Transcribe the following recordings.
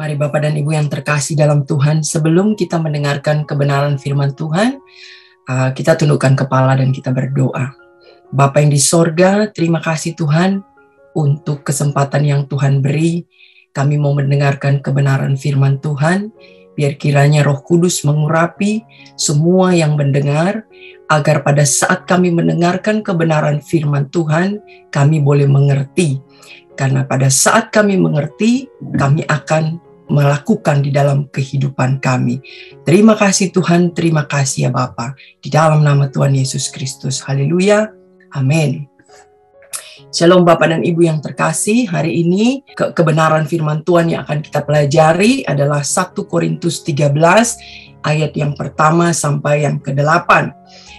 Mari Bapak dan Ibu yang terkasih dalam Tuhan, sebelum kita mendengarkan kebenaran firman Tuhan, uh, kita tundukkan kepala dan kita berdoa. Bapak yang di sorga, terima kasih Tuhan untuk kesempatan yang Tuhan beri. Kami mau mendengarkan kebenaran firman Tuhan, biar kiranya roh kudus mengurapi semua yang mendengar, agar pada saat kami mendengarkan kebenaran firman Tuhan, kami boleh mengerti karena pada saat kami mengerti, kami akan melakukan di dalam kehidupan kami. Terima kasih Tuhan, terima kasih ya Bapa. Di dalam nama Tuhan Yesus Kristus. Haleluya. Amin. Shalom Bapak dan Ibu yang terkasih, hari ini ke kebenaran firman Tuhan yang akan kita pelajari adalah 1 Korintus 13 ayat yang pertama sampai yang ke-8.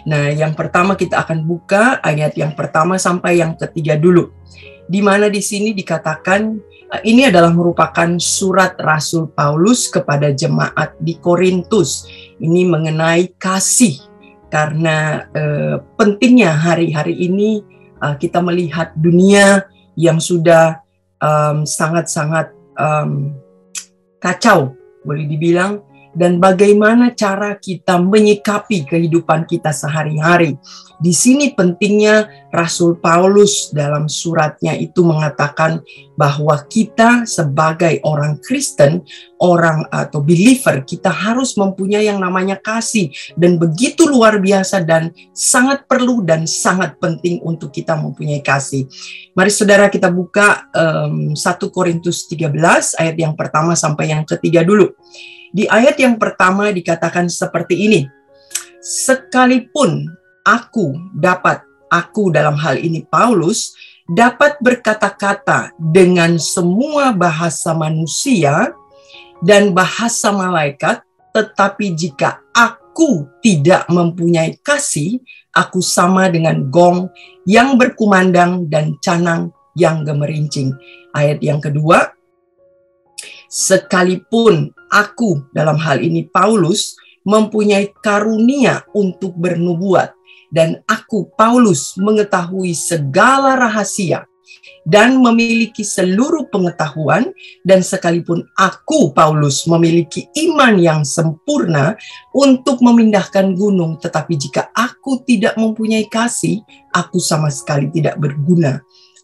Nah, yang pertama kita akan buka ayat yang pertama sampai yang ketiga dulu di mana di sini dikatakan eh, ini adalah merupakan surat Rasul Paulus kepada jemaat di Korintus. Ini mengenai kasih karena eh, pentingnya hari-hari ini eh, kita melihat dunia yang sudah sangat-sangat um, kacau, boleh dibilang dan bagaimana cara kita menyikapi kehidupan kita sehari-hari. Di sini pentingnya Rasul Paulus dalam suratnya itu mengatakan bahwa kita sebagai orang Kristen, orang atau believer, kita harus mempunyai yang namanya kasih dan begitu luar biasa dan sangat perlu dan sangat penting untuk kita mempunyai kasih. Mari saudara kita buka um, 1 Korintus 13 ayat yang pertama sampai yang ketiga dulu. Di ayat yang pertama dikatakan seperti ini. Sekalipun aku dapat, aku dalam hal ini Paulus, dapat berkata-kata dengan semua bahasa manusia dan bahasa malaikat, tetapi jika aku tidak mempunyai kasih, aku sama dengan gong yang berkumandang dan canang yang gemerincing. Ayat yang kedua, sekalipun aku dalam hal ini Paulus mempunyai karunia untuk bernubuat dan aku Paulus mengetahui segala rahasia dan memiliki seluruh pengetahuan dan sekalipun aku Paulus memiliki iman yang sempurna untuk memindahkan gunung tetapi jika aku tidak mempunyai kasih aku sama sekali tidak berguna.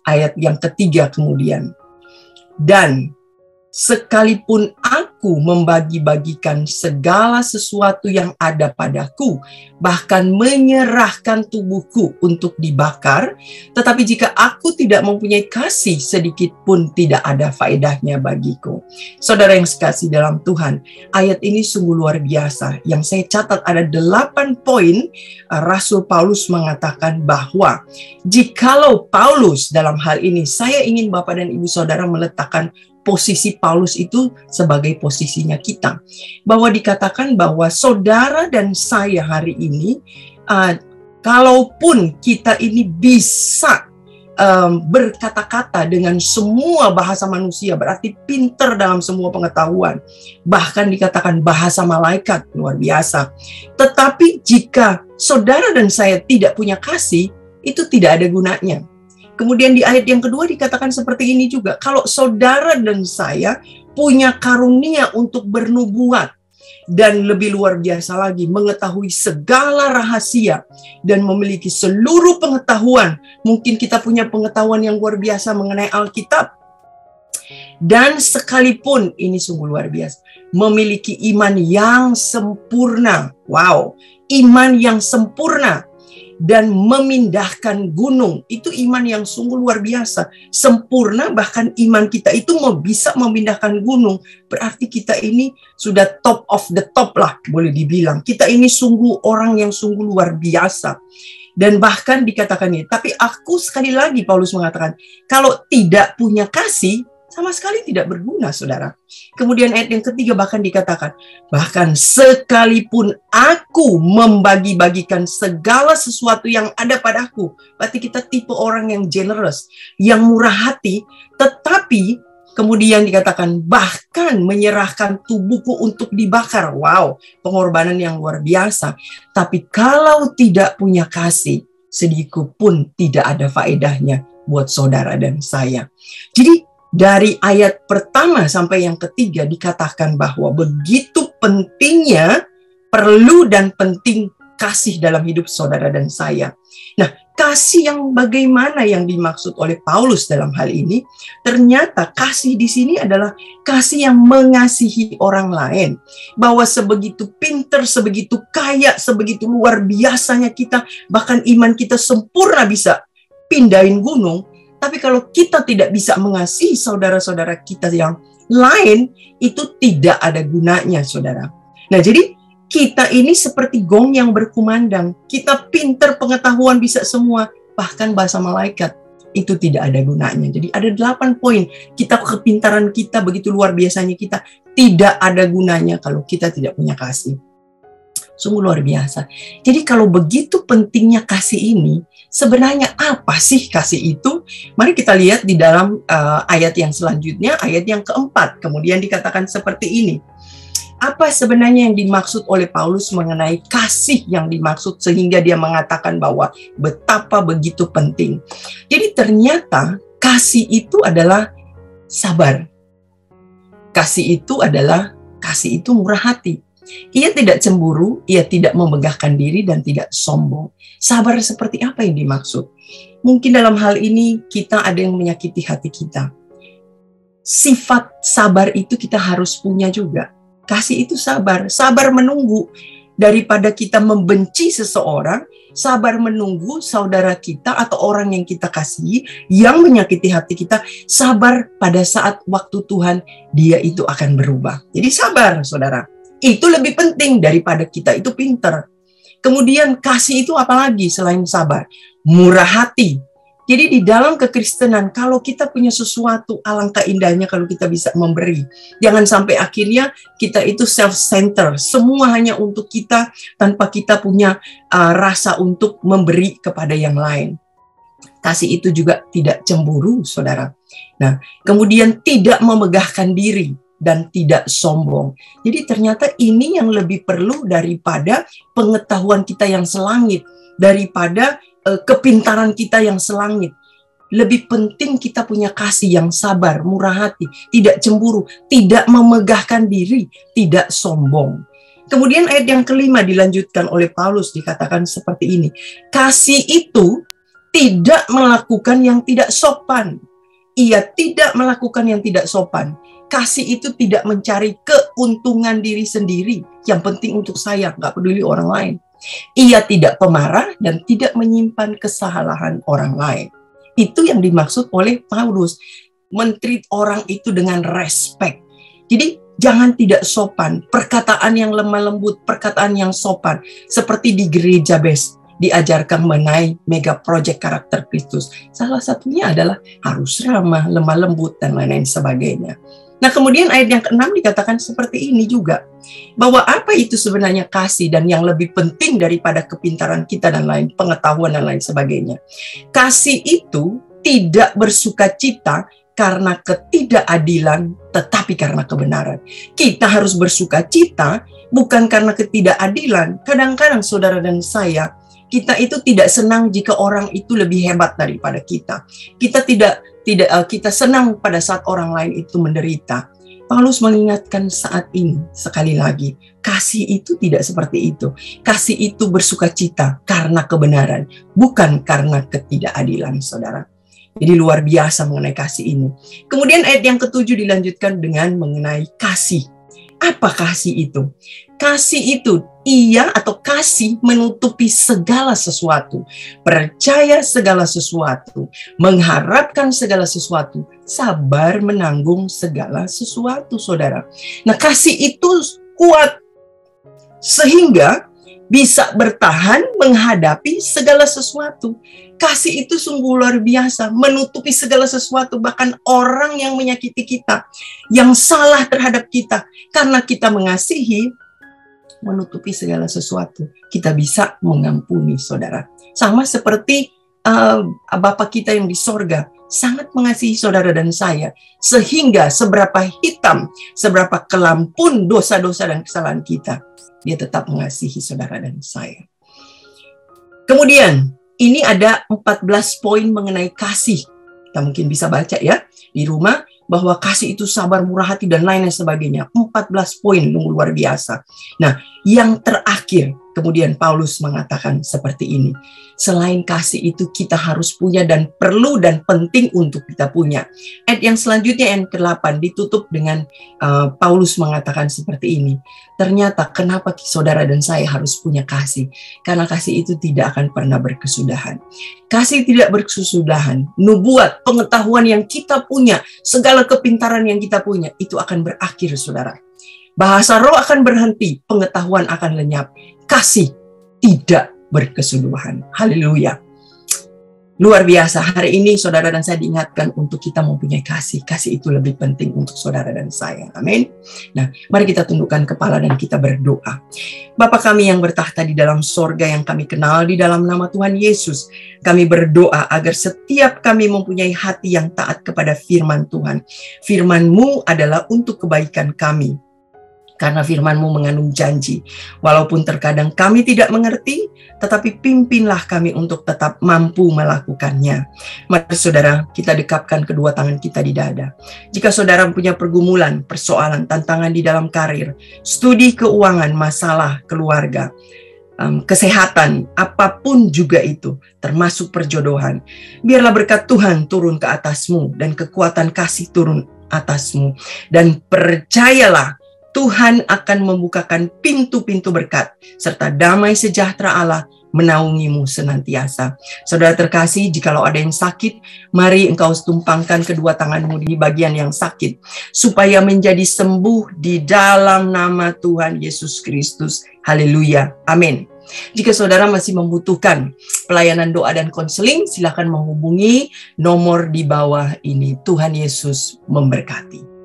Ayat yang ketiga kemudian. Dan sekalipun aku membagi-bagikan segala sesuatu yang ada padaku, bahkan menyerahkan tubuhku untuk dibakar, tetapi jika aku tidak mempunyai kasih sedikit pun tidak ada faedahnya bagiku. Saudara yang sekasih dalam Tuhan, ayat ini sungguh luar biasa. Yang saya catat ada delapan poin uh, Rasul Paulus mengatakan bahwa jikalau Paulus dalam hal ini, saya ingin Bapak dan Ibu Saudara meletakkan posisi Paulus itu sebagai posisinya kita. Bahwa dikatakan bahwa saudara dan saya hari ini, uh, kalaupun kita ini bisa um, berkata-kata dengan semua bahasa manusia, berarti pinter dalam semua pengetahuan. Bahkan dikatakan bahasa malaikat, luar biasa. Tetapi jika saudara dan saya tidak punya kasih, itu tidak ada gunanya Kemudian di ayat yang kedua dikatakan seperti ini juga, kalau saudara dan saya punya karunia untuk bernubuat dan lebih luar biasa lagi mengetahui segala rahasia dan memiliki seluruh pengetahuan. Mungkin kita punya pengetahuan yang luar biasa mengenai Alkitab. Dan sekalipun ini sungguh luar biasa, memiliki iman yang sempurna. Wow, iman yang sempurna dan memindahkan gunung. Itu iman yang sungguh luar biasa. Sempurna bahkan iman kita itu mau bisa memindahkan gunung. Berarti kita ini sudah top of the top lah boleh dibilang. Kita ini sungguh orang yang sungguh luar biasa. Dan bahkan dikatakan ini, tapi aku sekali lagi Paulus mengatakan, kalau tidak punya kasih, sama sekali tidak berguna, saudara. Kemudian ayat yang ketiga bahkan dikatakan, bahkan sekalipun aku membagi-bagikan segala sesuatu yang ada padaku, berarti kita tipe orang yang generous, yang murah hati, tetapi kemudian dikatakan bahkan menyerahkan tubuhku untuk dibakar. Wow, pengorbanan yang luar biasa. Tapi kalau tidak punya kasih, sedikit pun tidak ada faedahnya buat saudara dan saya. Jadi dari ayat pertama sampai yang ketiga dikatakan bahwa begitu pentingnya perlu dan penting kasih dalam hidup saudara dan saya. Nah, kasih yang bagaimana yang dimaksud oleh Paulus dalam hal ini? Ternyata kasih di sini adalah kasih yang mengasihi orang lain. Bahwa sebegitu pinter, sebegitu kaya, sebegitu luar biasanya kita, bahkan iman kita sempurna bisa pindahin gunung, tapi kalau kita tidak bisa mengasihi saudara-saudara kita yang lain, itu tidak ada gunanya, saudara. Nah, jadi kita ini seperti gong yang berkumandang. Kita pinter pengetahuan bisa semua, bahkan bahasa malaikat itu tidak ada gunanya. Jadi ada delapan poin. Kita kepintaran kita begitu luar biasanya kita tidak ada gunanya kalau kita tidak punya kasih. Sungguh luar biasa. Jadi kalau begitu pentingnya kasih ini, sebenarnya apa sih kasih itu? Mari kita lihat di dalam uh, ayat yang selanjutnya, ayat yang keempat. Kemudian dikatakan seperti ini apa sebenarnya yang dimaksud oleh Paulus mengenai kasih yang dimaksud sehingga dia mengatakan bahwa betapa begitu penting. Jadi ternyata kasih itu adalah sabar. Kasih itu adalah kasih itu murah hati. Ia tidak cemburu, ia tidak memegahkan diri dan tidak sombong. Sabar seperti apa yang dimaksud? Mungkin dalam hal ini kita ada yang menyakiti hati kita. Sifat sabar itu kita harus punya juga Kasih itu sabar, sabar menunggu daripada kita membenci seseorang, sabar menunggu saudara kita atau orang yang kita kasihi yang menyakiti hati kita, sabar pada saat waktu Tuhan dia itu akan berubah. Jadi sabar, Saudara. Itu lebih penting daripada kita itu pinter. Kemudian kasih itu apalagi selain sabar? Murah hati, jadi di dalam kekristenan, kalau kita punya sesuatu, alangkah indahnya kalau kita bisa memberi. Jangan sampai akhirnya kita itu self-center, semua hanya untuk kita tanpa kita punya uh, rasa untuk memberi kepada yang lain. Kasih itu juga tidak cemburu, saudara. Nah, kemudian tidak memegahkan diri dan tidak sombong. Jadi ternyata ini yang lebih perlu daripada pengetahuan kita yang selangit, daripada uh, kepintaran kita yang selangit. Lebih penting kita punya kasih yang sabar, murah hati, tidak cemburu, tidak memegahkan diri, tidak sombong. Kemudian ayat yang kelima dilanjutkan oleh Paulus dikatakan seperti ini. Kasih itu tidak melakukan yang tidak sopan. Ia tidak melakukan yang tidak sopan. Kasih itu tidak mencari keuntungan diri sendiri. Yang penting untuk saya, nggak peduli orang lain. Ia tidak pemarah dan tidak menyimpan kesalahan orang lain. Itu yang dimaksud oleh Paulus. Menteri orang itu dengan respect. Jadi jangan tidak sopan. Perkataan yang lemah lembut, perkataan yang sopan. Seperti di gereja best diajarkan mengenai mega project karakter Kristus. Salah satunya adalah harus ramah, lemah lembut, dan lain-lain sebagainya. Nah, kemudian ayat yang keenam dikatakan seperti ini juga. Bahwa apa itu sebenarnya kasih dan yang lebih penting daripada kepintaran kita dan lain, pengetahuan dan lain sebagainya. Kasih itu tidak bersuka cita karena ketidakadilan, tetapi karena kebenaran. Kita harus bersuka cita bukan karena ketidakadilan. Kadang-kadang saudara dan saya, kita itu tidak senang jika orang itu lebih hebat daripada kita. Kita tidak tidak uh, kita senang pada saat orang lain itu menderita. Paulus mengingatkan saat ini sekali lagi, kasih itu tidak seperti itu. Kasih itu bersuka cita karena kebenaran, bukan karena ketidakadilan, saudara. Jadi luar biasa mengenai kasih ini. Kemudian ayat yang ketujuh dilanjutkan dengan mengenai kasih. Apa kasih itu? Kasih itu ia atau kasih menutupi segala sesuatu, percaya segala sesuatu, mengharapkan segala sesuatu, sabar menanggung segala sesuatu, saudara. Nah, kasih itu kuat sehingga bisa bertahan menghadapi segala sesuatu. Kasih itu sungguh luar biasa, menutupi segala sesuatu, bahkan orang yang menyakiti kita, yang salah terhadap kita, karena kita mengasihi, menutupi segala sesuatu. Kita bisa mengampuni saudara. Sama seperti uh, Bapak kita yang di sorga, sangat mengasihi saudara dan saya, sehingga seberapa hitam, seberapa kelam pun dosa-dosa dan kesalahan kita, dia tetap mengasihi saudara dan saya. Kemudian, ini ada 14 poin mengenai kasih. Kita mungkin bisa baca ya di rumah. Bahwa kasih itu sabar, murah hati, dan lain-lain sebagainya. 14 poin luar biasa. Nah, yang terakhir, kemudian Paulus mengatakan seperti ini. Selain kasih itu kita harus punya dan perlu dan penting untuk kita punya. Ayat yang selanjutnya yang ke-8 ditutup dengan uh, Paulus mengatakan seperti ini. Ternyata kenapa saudara dan saya harus punya kasih? Karena kasih itu tidak akan pernah berkesudahan. Kasih tidak berkesudahan. Nubuat, pengetahuan yang kita punya, segala kepintaran yang kita punya itu akan berakhir saudara. Bahasa roh akan berhenti, pengetahuan akan lenyap, kasih tidak berkesudahan. Haleluya. Luar biasa. Hari ini saudara dan saya diingatkan untuk kita mempunyai kasih. Kasih itu lebih penting untuk saudara dan saya. Amin. Nah, mari kita tundukkan kepala dan kita berdoa. Bapa kami yang bertahta di dalam sorga yang kami kenal di dalam nama Tuhan Yesus. Kami berdoa agar setiap kami mempunyai hati yang taat kepada firman Tuhan. Firman-Mu adalah untuk kebaikan kami karena firman-Mu mengandung janji. Walaupun terkadang kami tidak mengerti, tetapi pimpinlah kami untuk tetap mampu melakukannya. Mari saudara, kita dekapkan kedua tangan kita di dada. Jika saudara punya pergumulan, persoalan, tantangan di dalam karir, studi keuangan, masalah keluarga, kesehatan, apa pun juga itu, termasuk perjodohan. Biarlah berkat Tuhan turun ke atasmu dan kekuatan kasih turun atasmu. Dan percayalah Tuhan akan membukakan pintu-pintu berkat serta damai sejahtera Allah menaungimu senantiasa. Saudara terkasih, jikalau ada yang sakit, mari engkau tumpangkan kedua tanganmu di bagian yang sakit, supaya menjadi sembuh di dalam nama Tuhan Yesus Kristus. Haleluya. Amin. Jika saudara masih membutuhkan pelayanan doa dan konseling, silakan menghubungi nomor di bawah ini. Tuhan Yesus memberkati.